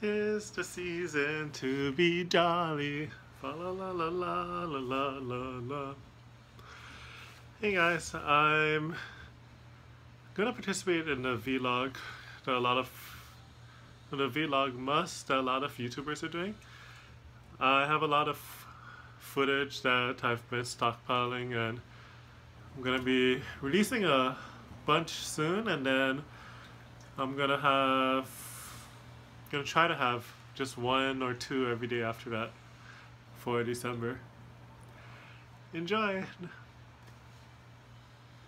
Tis the season to be jolly. Fa la la la la la la la la. Hey guys, I'm gonna participate in a vlog that a lot of the Vlogmas that a lot of YouTubers are doing. I have a lot of footage that I've been stockpiling and I'm gonna be releasing a bunch soon and then I'm gonna have gonna try to have just one or two every day after that for December. Enjoy!